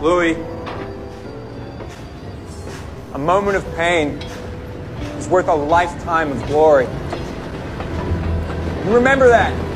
Louis, a moment of pain is worth a lifetime of glory. Remember that.